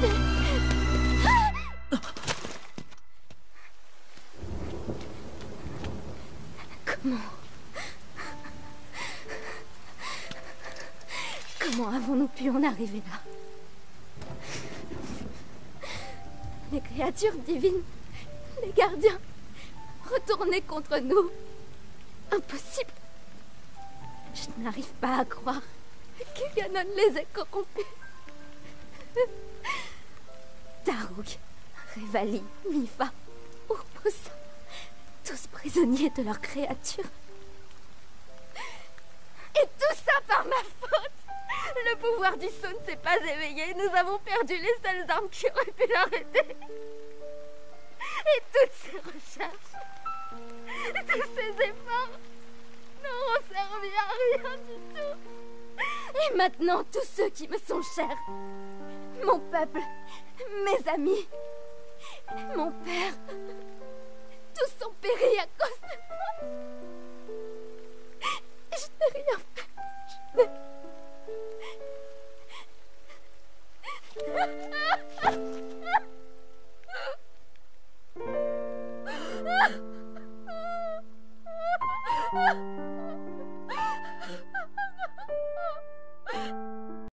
Comment Comment avons-nous pu en arriver là Les créatures divines, les gardiens, retournés contre nous. Impossible. Je n'arrive pas à croire que Ganon les ait corrompus. Daruk, Revali, Mifa, Urbosa, tous prisonniers de leur créature. Et tout ça par ma faute Le pouvoir du saut ne s'est pas éveillé, nous avons perdu les seules armes qui auraient pu l'arrêter. Et toutes ces recherches, tous ces efforts n'auront servi à rien du tout. Et maintenant, tous ceux qui me sont chers, mon peuple, mes amis, mon père, tous ont péri à cause de moi. Je n'ai rien fait.